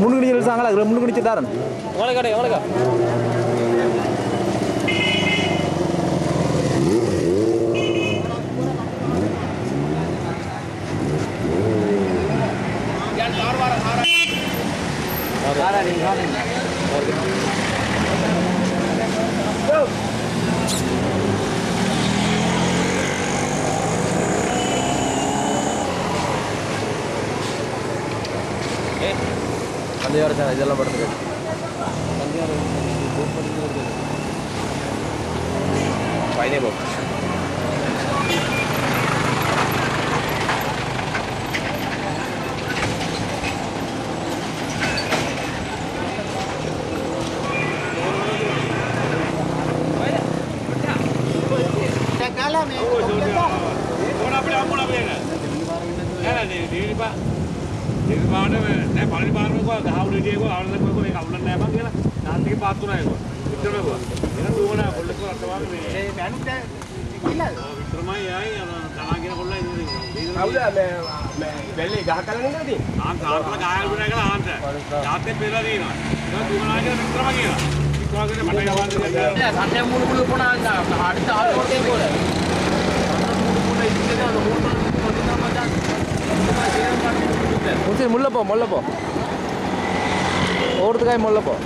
முன்னுக்கு நீங்கள் சாங்களா முன்னுக்கு நிச்சு தாரன் எவ்வளோ கடை எவ்வளோ Go! தந்தையார் இதெல்லாம் படத்துக்கு தந்தையார் பைனே apa ඒක පාට නෑ පළවෙනි පාරම ගියා ගහවුලේ ගියා ආවලද කොහොම මේක අවුලක් නෑ මං කියලා. දාත් එකේ පාත් උනා ඒක. විතරම ගියා. එහෙනම් දුවනා කොල්ලෙක් වටවම මේ ඒ මනුත් කිලා. විතරමයි ආයි අර ගහගෙන කොල්ලා ඉන්නේ. කවුද මේ මේ වෙල්ලේ ගහ කලන නේද තියෙන්නේ? ආ කාර්තල ගහගෙන ගුණා කියලා ආන්ට. යාත්‍ය පෙරලා දිනවා. ඒක දුවනා කියලා විතරම කියලා. විතරගෙන මට යවන්න දෙන්න. සත්‍ය මුළු මුළු කොනා ආන්න. හාට ආවෝටේ කොල. මුළු මුළු ඉන්නේ නේද? මුළු මුළු කොටිනා මතක්. ඒක තමයි முடிச்சு முல்லைப்போ முல்லைப்போ ஒவ்வொருத்துக்காய் முல்லைப்போ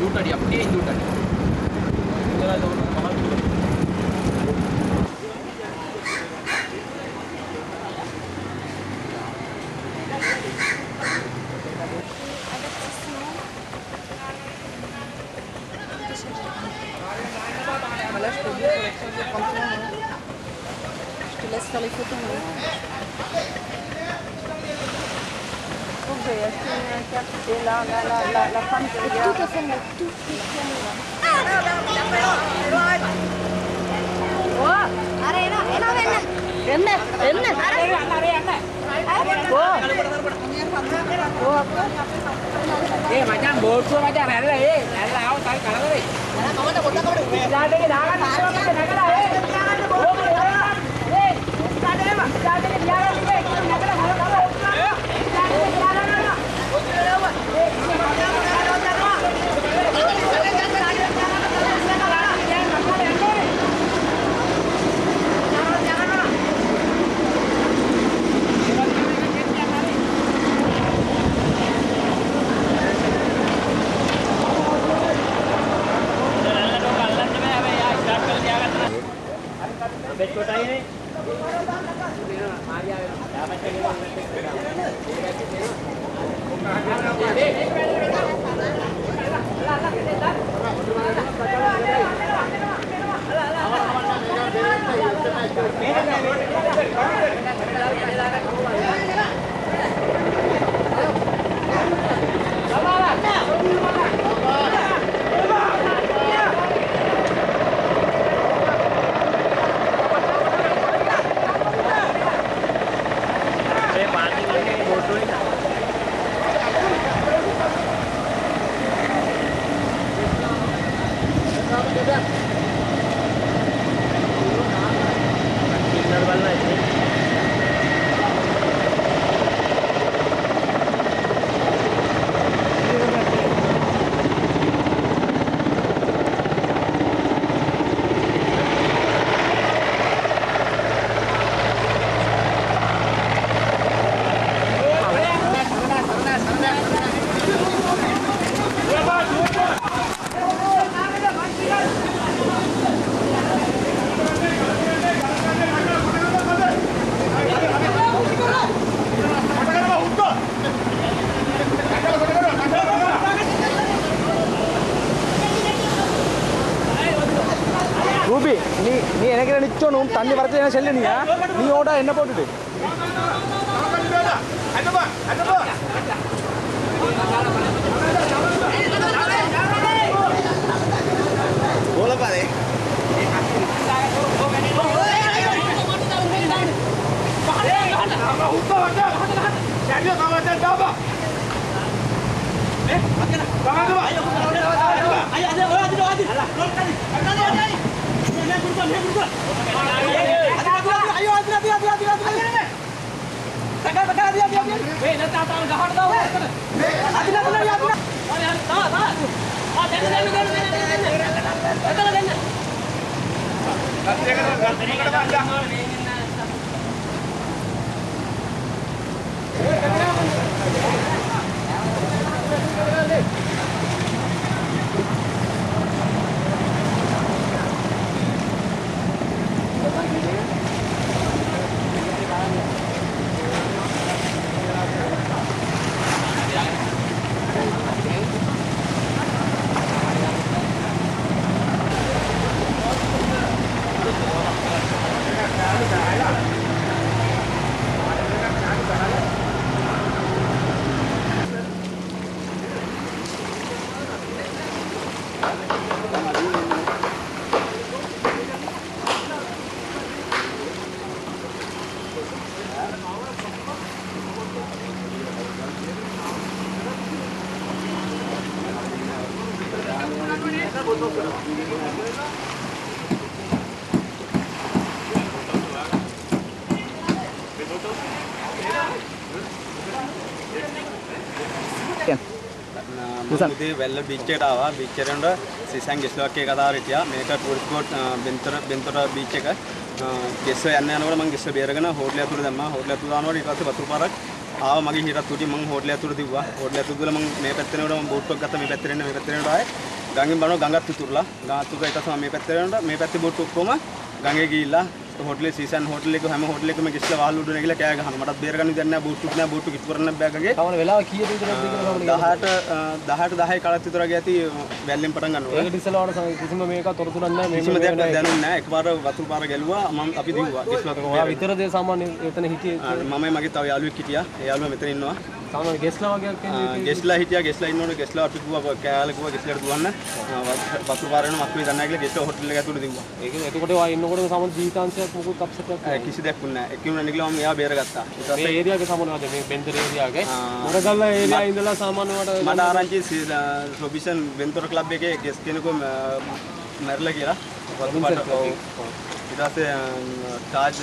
ஜூட்டாடி அப்படியே ஜூட்டாடி Thank you. sur les photos. J'ai acheté un cap et là, là, là, là, la femme qui regarde. Tout à fait, mais tout ఏ మజా బోర్డు మజా వెళ్ళ వెళ్ళ అవుతాయి కదా రాడే రాగా ¡Ya, ya, ya! ¡Ya. だ நினைக்கிறேன் நிச்சயம் தண்ணி வரத்து என்ன செல்லு நீ நீ ஓட என்ன போட்டுட்டு තාම ගහන්න දාව ඔතන. අදින අදින අදින. අනේ හරි තා තා. ආ දෙන්න දෙන්න දෙන්න දෙන්න. එතන දෙන්න. අත් එක ගන්න. මුදේ වැල්ල බිච්චට ආවා. බිච්චරට සිසන් ගෙස්ලක්කේ කතාව හිටියා. මේක tourist spot Bentara Bentara beach එක. ගෙස්ව යන්න යනකොට මම ගෙස්ව බේරගෙන හෝටල් ඇතුළට දැම්මා. හෝටල් ඇතුළට දානකොට ඊට පස්සේ වතුර පාරක් ආව. මගේ හිරත් උඩින් මම හෝටල් ඇතුළට දිව්වා හෝටල් ඇතුළට ගිහලා මම මේ පැත්තේ නේද මම බෝට් එකක් ගත්තා. මේ පැත්තේ නේද මේ පැත්තේ නේද ආයේ. ගඟෙන් බලනවා ගඟත් උතුරලා. ගඟත් උතුරලා ඊට පස්සේ මම මේ පැත්තේ නේද මේ පැත්තේ බෝට් ඔක්කොම ගඟේ ගිහිල්ලා හෝටලේ සීසන් හෝටල් එක හැම හෝටල් එකම ගෙස්ලා වහල් උඩ නැගිලා කෑ ගහනවා. මටත් බේරගන්න දෙයක් නැහැ. බෝට් එක නෑ බෝට් ඉතුරු කරන්න බෑ ගඟේ කවන වෙලාව කීයද කියලා කවන 18 18 10 කාලත් විතර ගිය ඇති වැල්ලෙන් පටන් ගන්නවා. ඒකට ඉස්සෙල්ලා වඩා කිසිම මේක තොරතුරක් නැහැ. මේ කිසිම දෙයක් දැනුන්නේ නැහැ. එකපාර වතුර පාර ගැලුවා. මම අපි දිව්වා. කිස්ලක ඔයා විතරද සාමාන්‍ය එතන හිටියේ? මමයි මගේ තව යාළුවෙක් හිටියා. ඒ යාළුවා මෙතන ඉන්නවා සාමාන්‍ය ගෙස්ලා වගේ ගෙස්ලා හිටියා ගෙස්ලා ඉන්නකොට ගෙස්ලා අපි කිව්වා කෑල්ල කිව්වා ගෙස්ලාට දුවන්න. වතුර පාර වෙන මක්කේ දන්නේ නැහැ ගෙස්ලා හොටෙල් එක ඇතුළේ දිව්වා. ඒක එතකොට ඔයා ඉන්නකොට සාමාන්‍ය ජීවිතාංශයක් මොකුත් අප්සෙට් එකක් කිසි දෙයක් වුණේ නැහැ. එක්කම නිකලා මම එයා බේරගත්තා. මේ පස්සේ ඒරියාගේ සාමාන්‍යවද මේ බෙන්දර ඒරියාගේ. මොරගල්ලා ඒරියා ඉඳලා සාමාන්‍යවට මට ආරංචි රොබිෂන් වෙන්තොර ක්ලබ් එකේ ගෙස් කෙනෙකු මැරලා කියලා. පස්සේ ටාජ්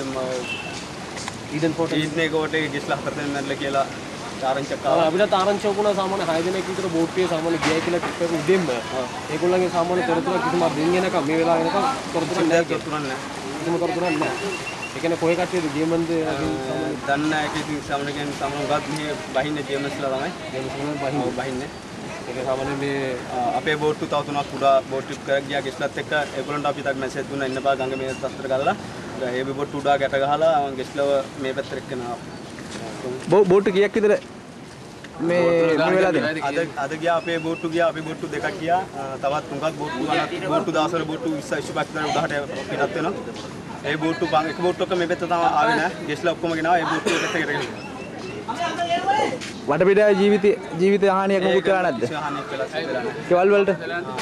ඊඩන් ෆෝටෝ ඊට්නේ කෝටේ ගෙස්ලා හතර දෙනෙක් මැරලා කියලා ආරංචියක් ආවා අපිට ආරංචි වුණා සාමාන්‍ය 6 දෙනෙක් විතර බෝට්ටුවේ සාමාන්‍ය ගියයි කියලා ටිප් එක උදෙන්ම ඒගොල්ලන්ගේ සාමාන්‍ය තොරතුරු කිසිම රින් එනකම් මේ වෙලාව වෙනකම් තොරතුරු නැහැ. කියලා. තුරන්නේ කිසිම තොරතුරක් නැහැ. ඒ කියන්නේ කොහේ කට්ටියද ගේමන්ද? දන්න එක ඉතින් සමනගෙන් සමන ගත් මේ බහින්නේ ජේමස්ලා තමයි. ඔව් බහින්නේ. ඒක සාමාන්‍ය මේ අපේ බෝට්ටු තව තුනක් කුඩා බෝට් ට්‍රිප් කරක් ගියා ගෙස්ලත් එක්ක. ඒගොල්ලන්ට අපි තාක් මැසේජ් දුන්නා ඉන්න බා ගඟ මේ තස්තර ගලලා. ඒ බෝට්ටු උඩා ගැට ගහලා ගෙස්ලව මේ පැත්තට එක්කනවා බෝට්ටු කීයක් විතර? මේ මේ වෙලාවද අද අද ගියා අපේ බෝට්ටු ගියා අපේ බෝට්ටු දෙකක් ගියා. තවත් තුනක් බෝට්ටු ගණන් බෝට්ටු දවසවල බෝට්ටු 20 25 කට උඩහට පිටත් වෙනවා. ඒ බෝට්ටු බං එක බෝට්ටු එක මේ පැත්ත තමයි ආවේ නැහැ ගෙස්ලා ඔක්කොම ගෙනාවා ඒ බෝට්ටු එකට එකට වටපිට ජීවිත ජීවිත හානියක් මොකුත් කරලා නැද්ද? හානියක් වෙලා සිදුලා නැහැ. කෙවල් වලට?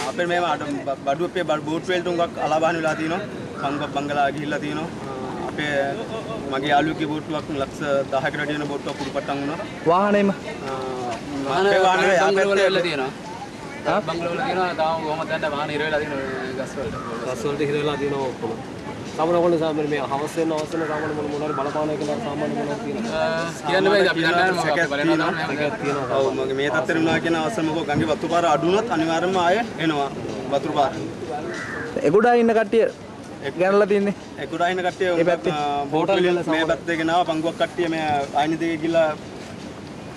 අපේ අඩ බඩු අපේ බෝට් වලට උඟක් අලාබහන වෙලා තියෙනවා බංග බංගලා ගිහිල්ලා තියෙනවා ආ, අපේ මගේ යාළුවෙක්ගේ බෝට්ටුවක් ලක්ෂ 10කට වැඩි වෙන බෝට්ටුවක් කුරුපට්ටම් වුණා. වාහනේම? අපේ වාහනේ යාපැත්තේ තියෙනවා. බංගලවල තියෙනවා තාම කොහොමද දන්නේ වාහන ඉර වෙලා තියෙනවා ගස් වලට. ගස් වලට හිර වෙලා තියෙනවා ඔක්කොම. සාමාන්‍ය කොහොමද සාමාන්‍ය මේ හවස් වෙන හවස් වෙන සාමාන්‍ය මොන මොනවාරි බලපාන කියලා සාමාන්‍ය මොනවද තියෙනවා. කියන්න බෑ අපි දන්නේ නැහැ මොකක්ද බලනවා. ඔව් මගේ මේ තත්ත්වෙට වුණා කියන අවසර මොකෝ? ගංගේ වතුර පාර අඩු වුණොත් අනිවාර්යයෙන්ම ආය එනවා. වතුර පාර. එගොඩා ඉන්න කට්ටිය ගැනලා තින්නේ. ඉන්න කට්ටිය බෝට් මේ පැත්තේ ගෙනාවා පංගුවක් කට්ටිය මේ ආයින දෙකේ ගිහලා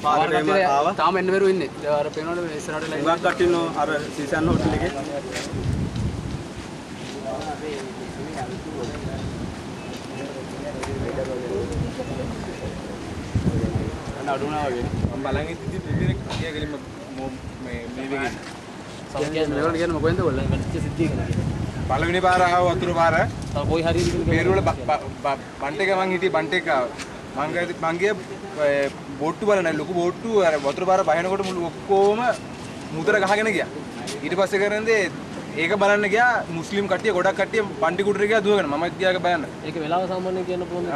පාරට එම ආවා. තාම එන්න බැරුව ඉන්නේ. අර පේනවනේ ඉස්සරහට ලයින් හුඟක් කට්ටිය ඉන්නවා අර සීසන් හෝටල් එකේ. අඩු වුණා වගේ. මම බලන් ඉතින් දෙදෙනෙක් ගියා ගෙලින්ම මේ මේ දෙකේ සමහරවිට මේගොල්ලෝ කියන්නේ මොකෙන්ද ඔයගොල්ලෝ වෙච්ච සිද්ධිය ගැන පළවෙනි පාර ආව වතුර පාර. තව කොයි හරි පේරුවල බන්ට් එක මං හිටියේ බන්ට් එක ගිය මං ගිය බෝට්ටු බලන ලොකු බෝට්ටු අර වතුර පාර බහිනකොට මුළු ඔක්කොම මුදර ගහගෙන ගියා. ඊට පස්සේ කරන්නේ ඒක බලන්න ගියා මුස්ලිම් කට්ටිය ගොඩක් කට්ටිය පන්ටි කුටර ගියා දුවගෙන. මමත් ගියා ඒක බලන්න. ඒක වෙලාව සාමාන්‍ය කියන්න පුළුවන්.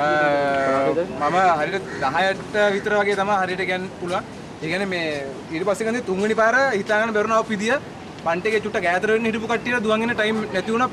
මම හරියට 10ට විතර වගේ තමයි හරියට කියන්න පුළුවන්. ඒ කියන්නේ මේ ඊට පස්සේ ගන්නේ තුන්වෙනි පාර හිතාගෙන බැරුණාව පිදිය පන්ට් එකේ චුට්ට ගෑතර වෙන්න හිටපු කට්ටියට දුවන්ගෙන ටයිම් නැති වුණා.